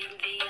buried the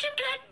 to wonder